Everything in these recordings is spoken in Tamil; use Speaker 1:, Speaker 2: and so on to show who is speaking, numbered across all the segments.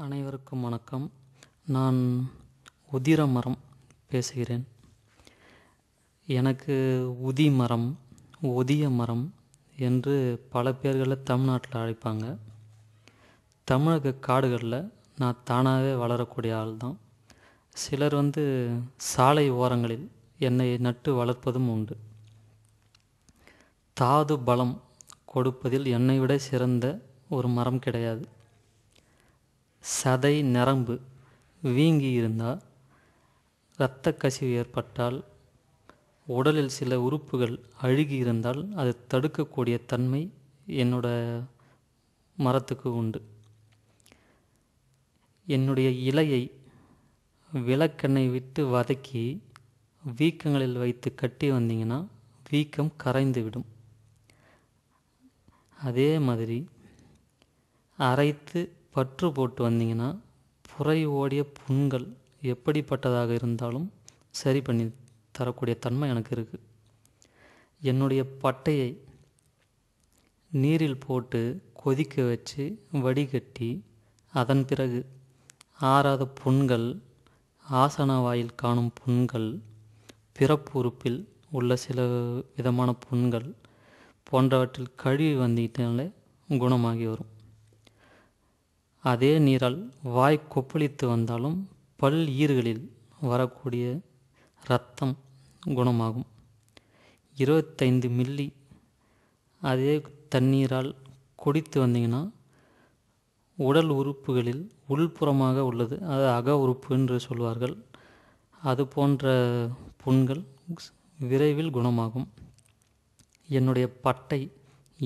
Speaker 1: அனைவருக்கும் வணக்கம். நான் உதிர மரம் பேசுகிறேன். எனக்கு உதி மரம் ஒதிய மரம் என்று பல பேர்களில் தமிழ்நாட்டில் அழைப்பாங்க. தமிழக காடுகளில் நான் தானாகவே வளரக்கூடிய ஆள் தான் சிலர் வந்து சாலை ஓரங்களில் என்னை நட்டு வளர்ப்பதும் உண்டு. தாது பலம் கொடுப்பதில் என்னை விட சிறந்த ஒரு மரம் கிடையாது. சதை நரம்பு வீங்கி இருந்தால் இரத்த கசிவு ஏற்பட்டால் உடலில் சில உறுப்புகள் அழுகி இருந்தால் அது தடுக்கக்கூடிய தன்மை என்னோட மரத்துக்கு உண்டு. என்னுடைய இலையை விளக்கெண்ணெய் விட்டு வதக்கி வீக்கங்களில் வைத்து கட்டி வந்தீங்கன்னா வீக்கம் கரைந்து விடும். அதே மாதிரி அரைத்து பற்று போட்டு வந்தீங்கன்னா புரை ஓடிய புண்கள் எப்படிப்பட்டதாக இருந்தாலும் சரி பண்ணி தரக்கூடிய தன்மை எனக்கு இருக்குது என்னுடைய பட்டையை நீரில் போட்டு கொதிக்க வச்சு வடிகட்டி அதன் பிறகு ஆறாத புண்கள் ஆசன வாயில் காணும் புண்கள் பிறப்பு உறுப்பில் உள்ள சில விதமான புண்கள் போன்றவற்றில் கழுவி வந்துக்கிட்டனாலே குணமாகி வரும். அதே நீரால் வாய் கொப்பளித்து வந்தாலும் பல் ஈறுகளில் வரக்கூடிய இரத்தம் குணமாகும். இருபத்தைந்து மில்லி அதே தண்ணீரால் குடித்து வந்தீங்கன்னா உடல் உறுப்புகளில் உள்புறமாக உள்ளது. அது அக உறுப்பு என்று சொல்வார்கள். அது போன்ற புண்கள் விரைவில் குணமாகும். என்னுடைய பட்டை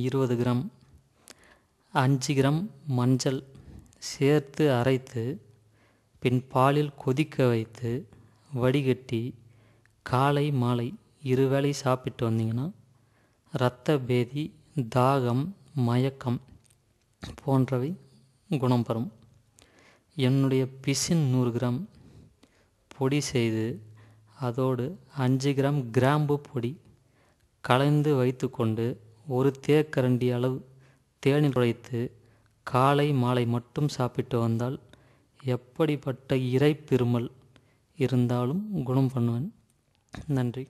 Speaker 1: இருபது கிராம் அஞ்சு கிராம் மஞ்சள் சேர்த்து அரைத்து பின் பாலில் கொதிக்க வைத்து வடிகட்டி காலை மாலை இருவேளை சாப்பிட்டு வந்தீங்கன்னா இரத்த பேதி தாகம் மயக்கம் போன்றவை குணம் பெறும். என்னுடைய பிசின் நூறு கிராம் பொடி செய்து அதோடு அஞ்சு கிராம் கிராம்பு பொடி கலந்து வைத்துக்கொண்டு ஒரு தேக்கரண்டி அளவு தேனில் உழைத்து காலை மாலை மட்டும் சாப்பிட்டு வந்தால் எப்படிப்பட்ட இறை இருந்தாலும் குணம் பண்ணுவேன். நன்றி.